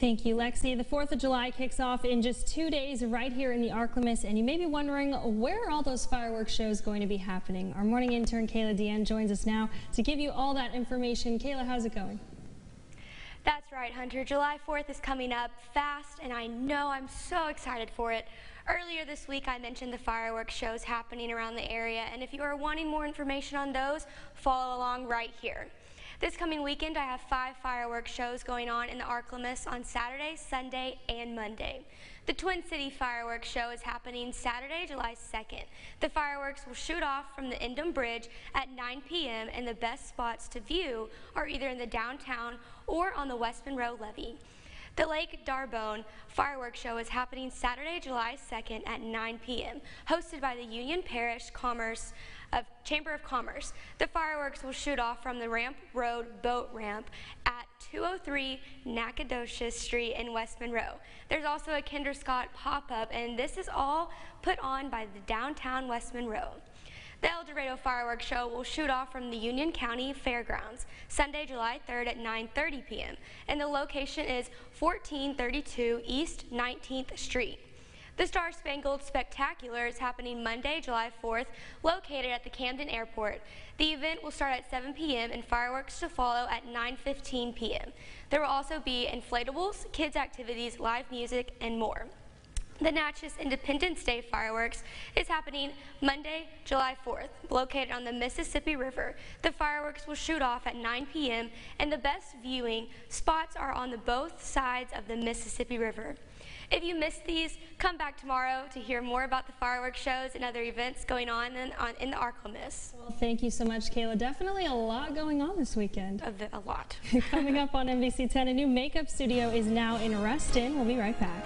Thank you, Lexi. The 4th of July kicks off in just two days right here in the ArkLaMiss, and you may be wondering where are all those fireworks shows going to be happening? Our morning intern, Cayla Deanne, joins us now to give you all that information. Cayla, how's it going? That's right, Hunter. July 4th is coming up fast, and I know I'm so excited for it. Earlier this week, I mentioned the fireworks shows happening around the area, and if you are wanting more information on those, follow along right here. This coming weekend, I have five fireworks shows going on in the ArkLaMiss on Saturday, Sunday, and Monday. The Twin City Fireworks Show is happening Saturday, July 2nd. The fireworks will shoot off from the Endom Bridge at 9 p.m. and the best spots to view are either in the downtown or on the West Monroe Levee. The Lake D'Arbonne Fireworks Show is happening Saturday, July 2nd at 9 p.m., hosted by the Union Parish Commerce of Chamber of Commerce. The fireworks will shoot off from the Ramp Road boat ramp at 203 Nacogdoches Street in West Monroe. There's also a Kinder Scott pop-up, and this is all put on by the downtown West Monroe. The El Dorado Fireworks Show will shoot off from the Union County Fairgrounds Sunday, July 3rd at 9.30 p.m. and the location is 1432 East 19th Street. The Star Spangled Spectacular is happening Monday, July 4th, located at the Camden Airport. The event will start at 7 p.m. and fireworks to follow at 9.15 p.m. There will also be inflatables, kids activities, live music, and more. The Natchez Independence Day fireworks is happening Monday, July 4th, located on the Mississippi River. The fireworks will shoot off at 9 p.m. and the best viewing spots are on the both sides of the Mississippi River. If you missed these, come back tomorrow to hear more about the fireworks shows and other events going on in, on, in the ArkLaMiss. Well, thank you so much, Cayla. Definitely a lot going on this weekend. A, a lot. Coming up on NBC 10, a new makeup studio is now in Ruston. We'll be right back.